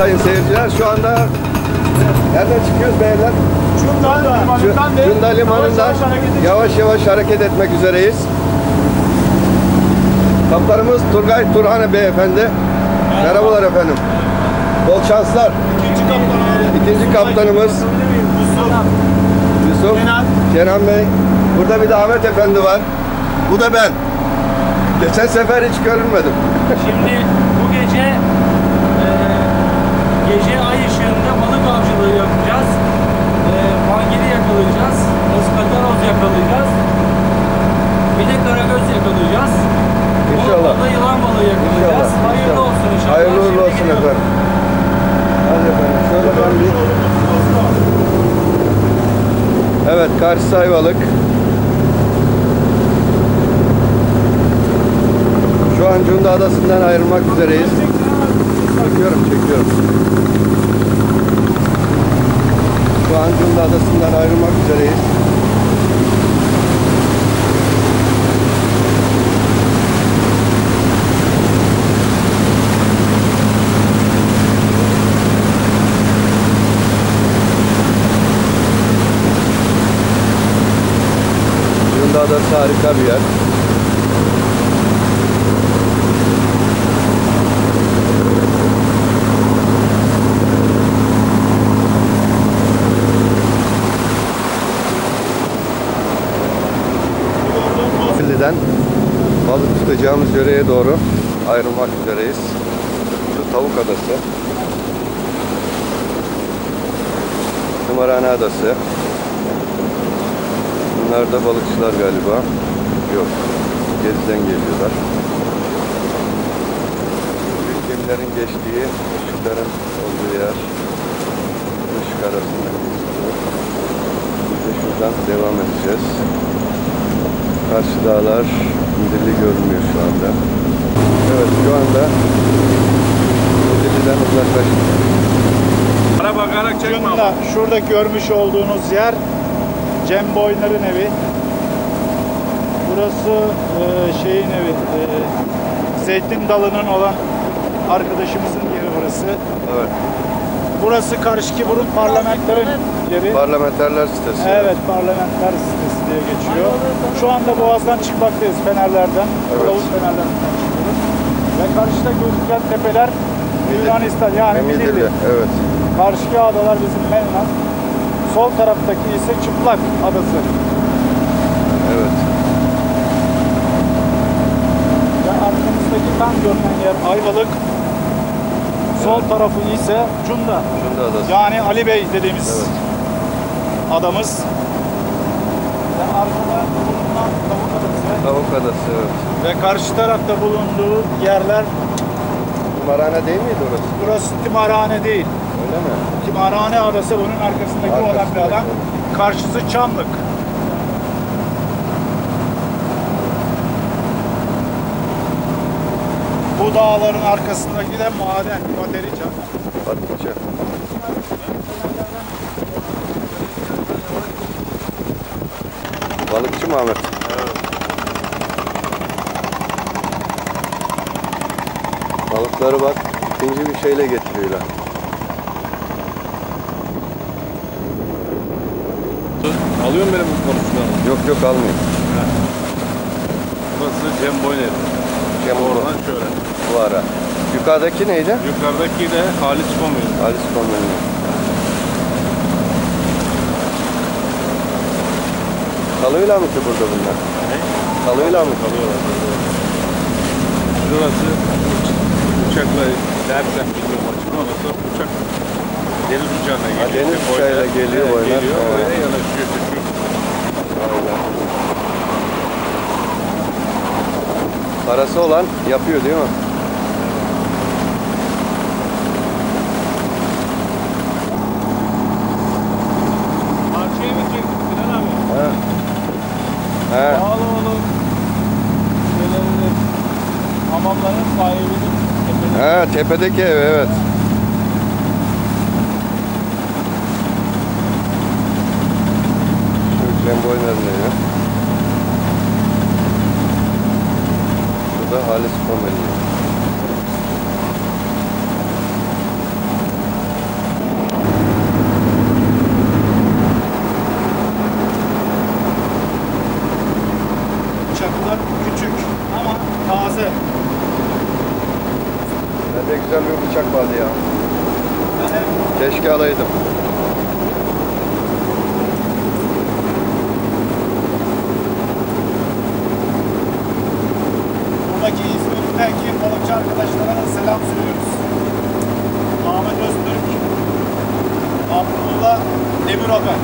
sayın seyirciler. Şu anda nereden çıkıyoruz beyler? Cunda Cunda Limanı'ndan yavaş yavaş hareket etmek üzereyiz. Kaptanımız Turgay Turhane Beyefendi. Merhabalar efendim. Bol şanslar. İkinci kaptan. İkinci kaptanımız Yusuf. Yusuf. Kenan. Kenan Bey. Burada bir de Ahmet Efendi var. Bu da ben. Geçen sefer hiç görünmedim. Şimdi gece ay ışığında balık avcılığı yapacağız. E, mangili yakalayacağız. Iskataroz yakalayacağız. Bir de karagöz yakalayacağız. İnşallah. Bol da yılan balığı yakalayacağız. İnşallah. Hayırlı inşallah. olsun inşallah. Hayırlı Şimdi olsun gidiyoruz. efendim. Hadi efendim. Şöyle ben bir... Evet, karşı Ayvalık. Şu an Cunda Adası'ndan ayrılmak üzereyiz. Çekiyorum, çekiyorum. Şu an Cunda Adası'ndan ayrılmak üzereyiz. Cunda Adası harika bir yer. Balık tutacağımız yöreye doğru ayrılmak üzereyiz. Şu Tavuk Adası. Tımarhane Adası. Bunlar da balıkçılar galiba. Yok. Geziden geliyorlar. Büyük gemilerin geçtiği, ışıkların olduğu yer. Işık arasında. Biz de şuradan devam edeceğiz. Karşı dağlar indirli görünüyor şu anda. Evet şu anda indirliden uzaklaştık. Bana bakarak çekme. Cunda, şurada görmüş olduğunuz yer Cem Boyner'in evi. Burası e, şeyin evi. e, zeytin dalının olan arkadaşımızın yeri burası. Evet. Burası Karşıki Burun parlamenterin yeri. Parlamenterler sitesi. Evet, parlamenter sitesi diye geçiyor. Şu anda Boğaz'dan çıkmaktayız Fenerlerden. Evet. Kılavuz Fenerlerden çıkıyoruz. Ve karşıda gözüken tepeler Yunanistan yani Midilli. Midilli. Evet. Karşıki adalar bizim Menlan. Sol taraftaki ise Çıplak Adası. Evet. Ve arkamızdaki tam görünen yer Ayvalık. Sol tarafı ise Cunda. Cunda Adası. Yani Ali Bey dediğimiz Evet. adamız. Ve arkada bulunan Tavuk Adası. Tavuk Adası. Evet. Ve karşı tarafta bulunduğu yerler Kumarhane değil miydi orası? burası Timarhane değil. Öyle mi? Timarhane adası bunun arkasındaki olan bir Arkasındaki. alan. Karşısı Çamlık. Bu dağların arkasındaki de maden, Baterica. Patlıca. Balıkçı mı Ahmet? Balıkları bak ikinci bir şeyle getiriyorlar. Alıyor musun benim konuşmalarımı? Yok yok almayayım. Burası Cem Boyner. Cem Oradan şöyle. Bu ara. Yukarıdaki neydi? Yukarıdaki de Halis Komün. Halis Konveni. Salıyla mı ki burada bunlar? Ne? Salıyla mı? Kalıyorlar. Şurası uç- uçakla dersen bilmiyorum ama sonra uçak deniz uçağına geliyor. deniz İşte uçağıyla geliyor, boydan. Geliyor oraya yanaşıyor. Çünkü Parası olan yapıyor değil mi? Karşıya mı çektik abi? He. He. Bağlıoğlu şeylerinin hamamların sahibinin tepeleri. He tepedeki ev evet. Şu Cem Boyner'in evi. Şurada Halis Komeli. güzel bir bıçak vardı ya. Keşke alaydım. Buradaki İzmir'deki balıkçı arkadaşlara da selam söylüyoruz. Ahmet Öztürk, Abdullah Demir Haber.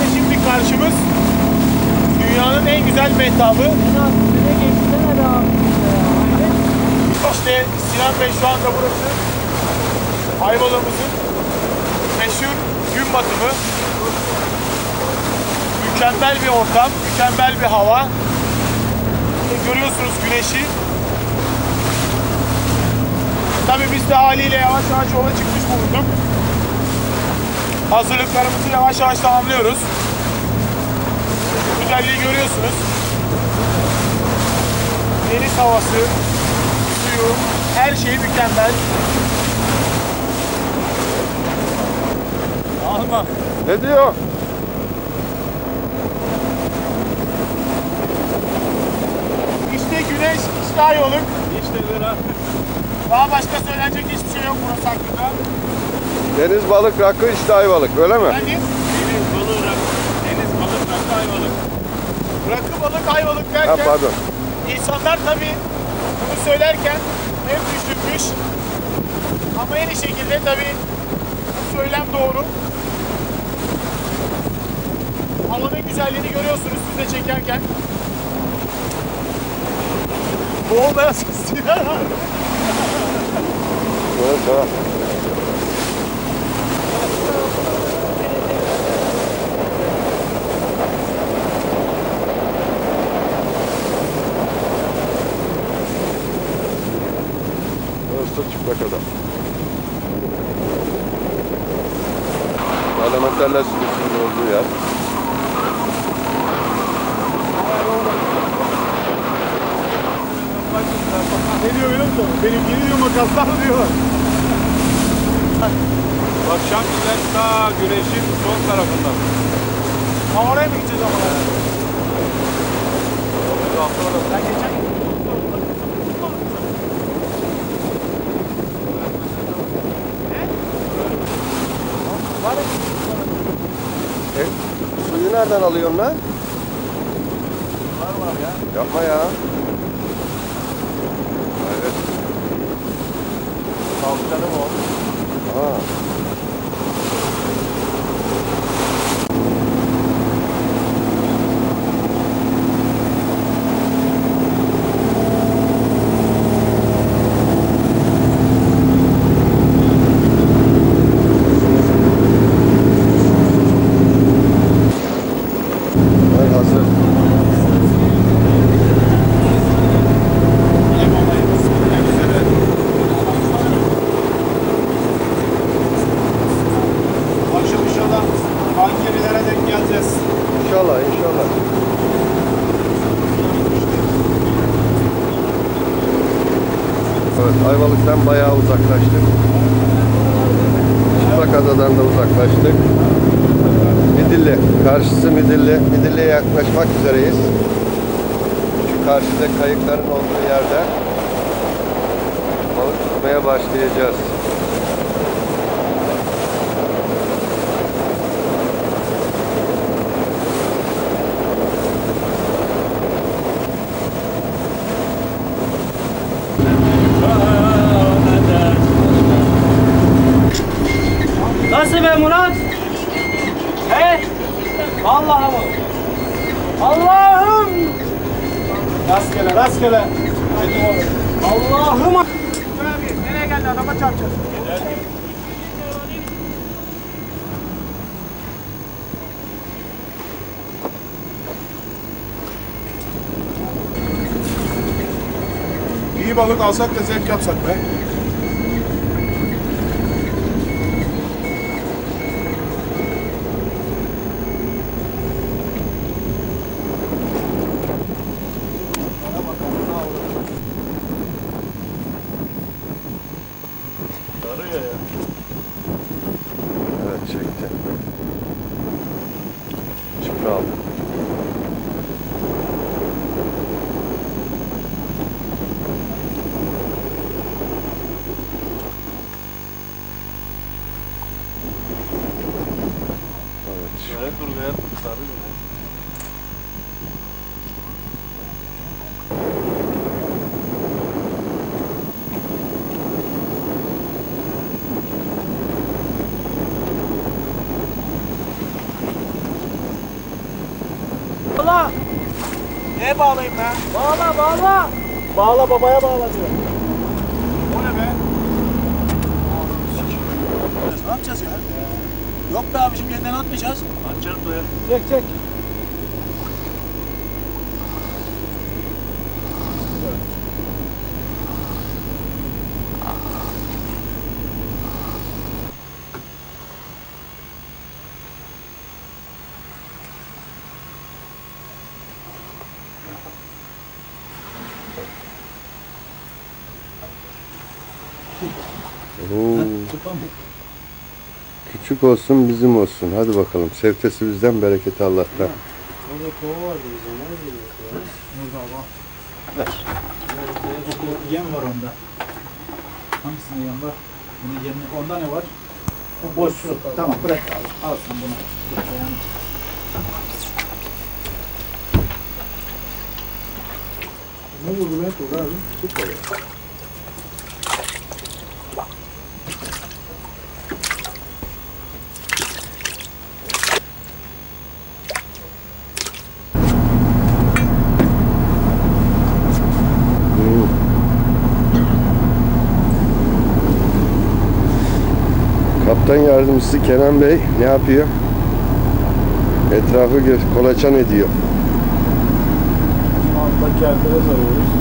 Ve Şimdi karşımız dünyanın en güzel mehtabı. İşte Sinan Bey şu anda burası. Ayvalık'ımızın meşhur gün batımı. Mükemmel bir ortam, mükemmel bir hava. İşte görüyorsunuz güneşi. Tabii biz de haliyle yavaş yavaş yola çıkmış bulunduk. Hazırlıklarımızı yavaş yavaş tamamlıyoruz. Güzelliği görüyorsunuz. Deniz havası, suyu, her şeyi mükemmel. Alma. Ne diyor? İşte güneş, işte ay oluk. İşte lira. Daha başka söylenecek hiçbir şey yok burası hakkında. Deniz balık rakı işte ayvalık öyle mi? Yani Deniz balığı rakı. Deniz balık rakı ayvalık. rakı balık, ay balık Ha derken pardon. insanlar tabii bunu söylerken hep düşünmüş. Ama en iyi şekilde tabii bu söylem doğru. Havanın güzelliğini görüyorsunuz siz de çekerken. Boğulmaya Sinan abi. Evet, tamam. Burası çıplak adam. Parlamenterler sitesinin olduğu yer. Musun? Benim yeni diyor makaslar diyor. Akşam güzel ta güneşin son tarafından. Ha oraya mı gideceğiz ama? Ben geçen E, suyu nereden alıyorsun lan? var var ya. Yapma ya. Tavuklarım o. Ha. Evet, hazır. Yem olayımız bitmek üzere. Akşam inşallah bankerilere denk geleceğiz. İnşallah, inşallah. Evet, Ayvalık'tan bayağı uzaklaştık. Çıplak Adadan da uzaklaştık. Midilli, karşısı Midilli. Midilli'ye yaklaşmak üzereyiz. Şu karşıda kayıkların olduğu yerde balık tutmaya başlayacağız. Nasıl be Murat? He? Vallahi mı? Allah'ım! Rastgele, rastgele. Allah'ım! Nereye geldi adama çarpacağız. İyi balık alsak da zevk yapsak be. Dur ver kurtarır mı? Bağla. Neye bağlayayım ben? Bağla bağla. Bağla babaya bağla diyor. O ne be? Ne yapacağız ya? Yok be abicim yeniden atmayacağız. Açarım doyar. Çek çek. Küçük olsun bizim olsun. Hadi bakalım. Sevtesi bizden, bereketi Allah'tan. Orada kova vardı bizim. Nerede kova? Burada ama. Ver. Yem var onda. Hangisinde yem var? Bunun yemi, onda ne var? O boş su. Tamam bırak abi. Al sen bunu. Ne vurdu be Tuğra abi? Tut Kaptan yardımcısı Kenan Bey ne yapıyor? Etrafı kolaçan ediyor. Altta kertere sarıyoruz.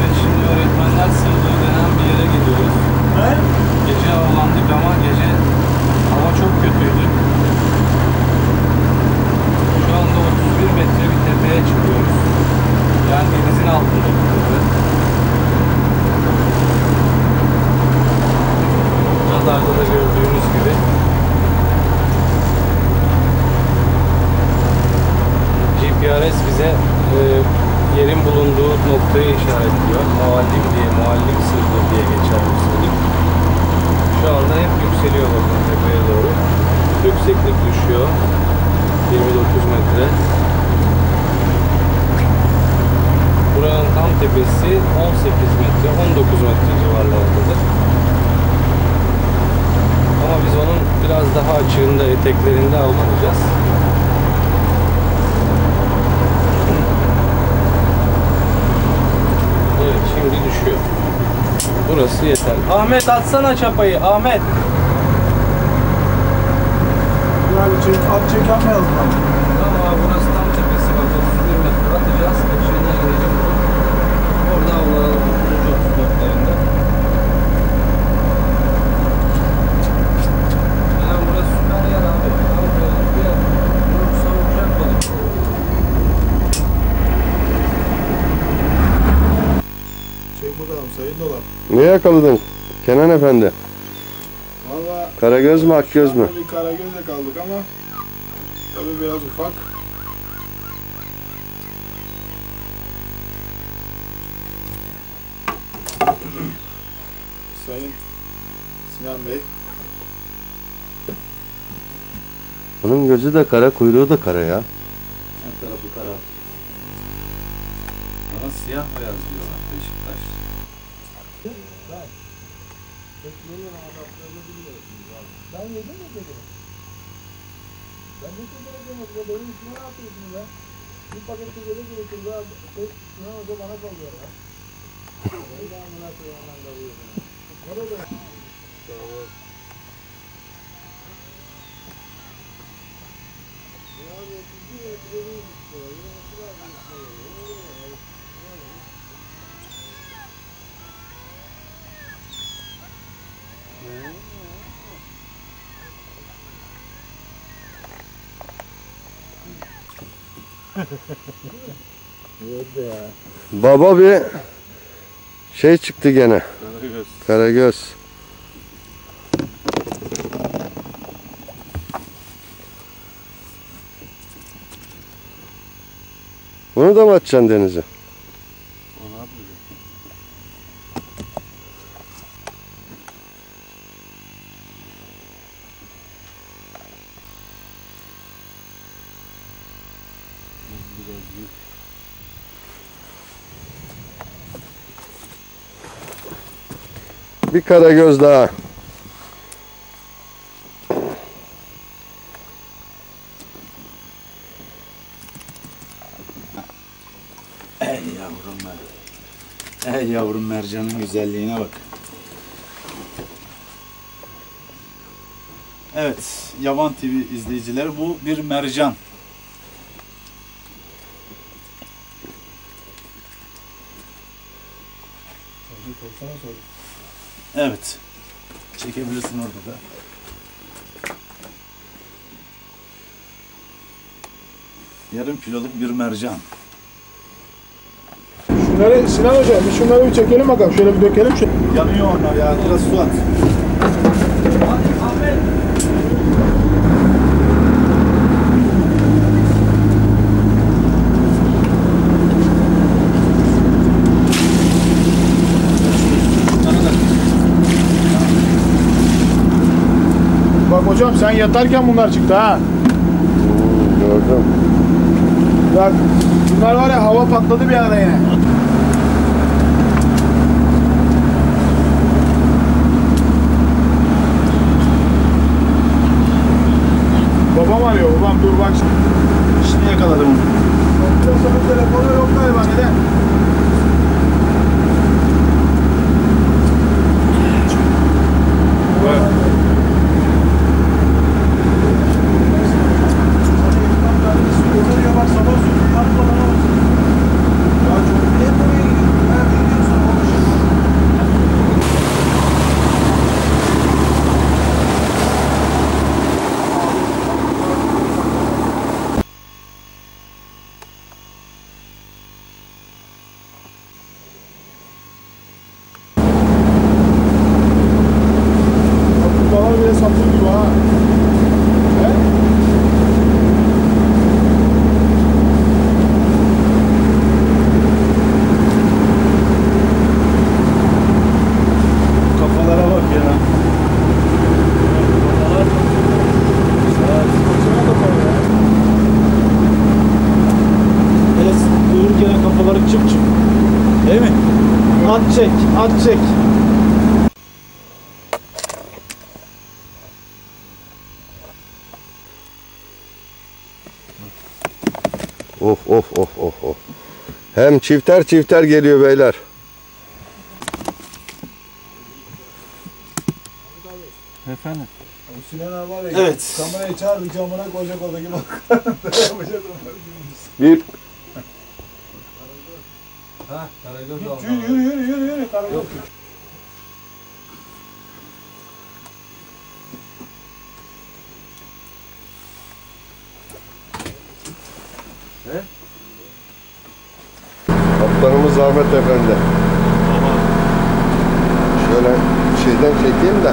Evet şimdi öğretmenler sırrı denen bir yere gidiyoruz. Gece havalandık ama gece hava çok kötüydü. Şu anda 31 metre bir tepeye çıkıyoruz. Yani denizin altında bir tepe. Radarda da gördüğünüz gibi. GPRS bize e, yerin bulunduğu noktayı işaretliyor. Muallim diye, muallim sırrı diye geçer bu sırrı. Şu anda hep yükseliyor bakın tepeye doğru. Yükseklik düşüyor. 29 metre. Buranın tam tepesi 18 metre, 19 metre civarlarındadır. Ama biz onun biraz daha açığında, eteklerinde avlanacağız. Evet şimdi düşüyor. Burası yeter. Ahmet atsana çapayı Ahmet. Abi çek, at çek abi. Tamam abi burası tam tepesi bak 31 metre atacağız. Kaçığına gidelim. Orada avlanalım. 34'lerinde. Yani burası süper yer abi. Tam böyle bir yer. Burası uçak balık. Çek bakalım sayın dolar. Ne yakaladın Kenan Efendi? Valla Karagöz mü akgöz mü? bir karagözle kaldık ama tabii biraz ufak. Sayın Sinan Bey. Bunun gözü de kara, kuyruğu da kara ya. Her tarafı kara. Bana siyah beyaz diyorlar Beşiktaş. Ben yedim mi dedim? Ben ne kadar yedim? Ya benim üstüme ne yapıyorsun ya? Bir paket sigara gerekiyor daha şey, Sinan Hoca bana kalıyor ya. Neyle amına koyayım hemen kalıyor ya. Nerede? Ya abi 31 metreymiş ya. Ya nasıl abi? Baba bir Şey çıktı gene. Karagöz. Karagöz. Bunu da mı atacaksın denize? Bir karagöz daha. Ey yavrum mer. Ey yavrum mercanın güzelliğine bak. Evet, Yaban TV izleyicileri bu bir mercan. Evet. Çekebilirsin orada da. Yarım kiloluk bir mercan. Şunları Sinan Hoca bir şunları bir çekelim bakalım. Şöyle bir dökelim. Şu. Yanıyor onlar ya. Biraz su at. Bak hocam sen yatarken bunlar çıktı ha. Hmm, gördüm. Bak bunlar var ya hava patladı bir ara yine. Babam arıyor babam dur bak şimdi. Şimdi yakaladım onu. Biraz sonra telefonu yok galiba neden? Bana bile satır gibi ha. He? Kafalara bak ya. Hele uyurken kafaları çıp çıp. Değil mi? At çek, at çek. Of of of of of. Hem çifter çifter geliyor beyler. Efendim? Sinan abi var ya. Evet. Kamerayı çağırdı camına koyacak oradaki bak. Yapacak onlar. Bir Ha, Karagöz aldı. Yürü yürü yürü yürü yürü. Yok. kaptanımız Ahmet Efendi. Şöyle şeyden çekeyim de.